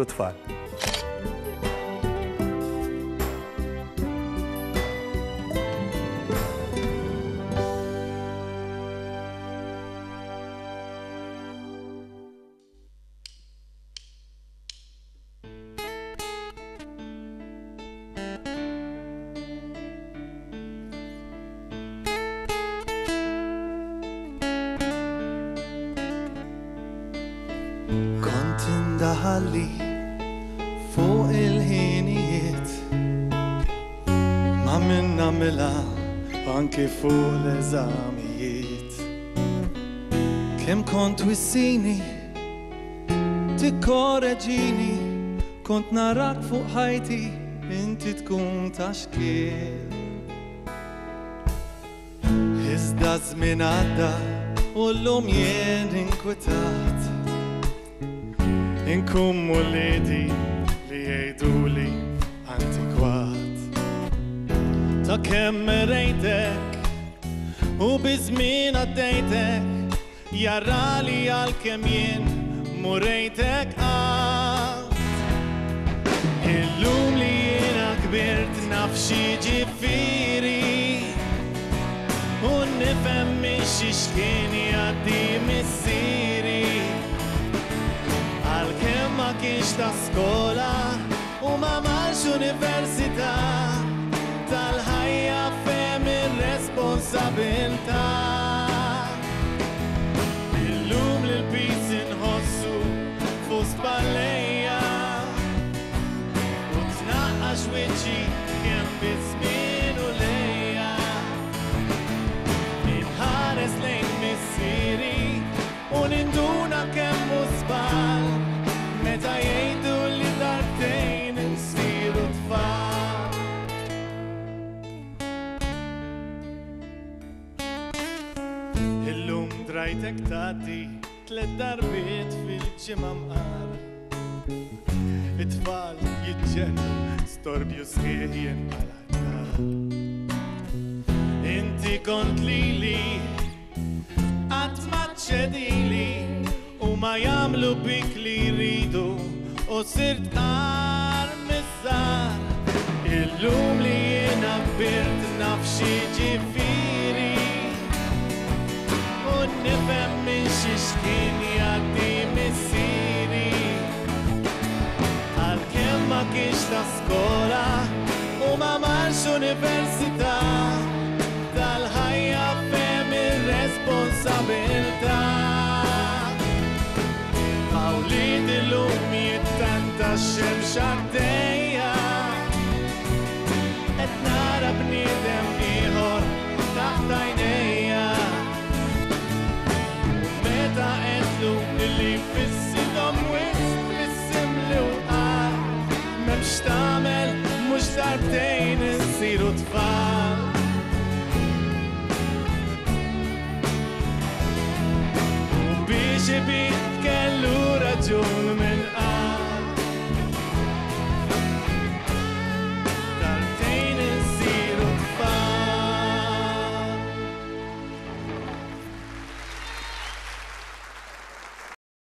Lütfen. Kantin daha fuq il-ħinijiet ma minna mela anki fuq l-eżamijiet kem kont wissini tikkoreġini kont narak fuq ħajti inti tkun taxkil Iżda żmien għadda u llum jien inkwetat l-edin jgħiduli antikwat. Ta' kemm rejtek u bizmin għaddejtek, jarrali għal kemm jien murejtek għat. Illum li jiena kbirt nafxi ġifiri, Un nifem miex ixkien jaddi missiri. Għal kemm ma kienx ta' skola l-Università tal-ħajja fem ir-responsabilta' rajtek tati tlet darbit fil-ġimma mqar. It-tfal jitġen, storbju sħiħ jenqalattar. Inti kont li, għatma ċedili, u ma jamlu bik li ridu u sirt għar mizzar. Illum li jena birt nafxie ġifir università tal-ħajja fem ir-responsabilità. Pawlin il-lum jittanta xemx isiru tfal. biex ibit kellu raġun minn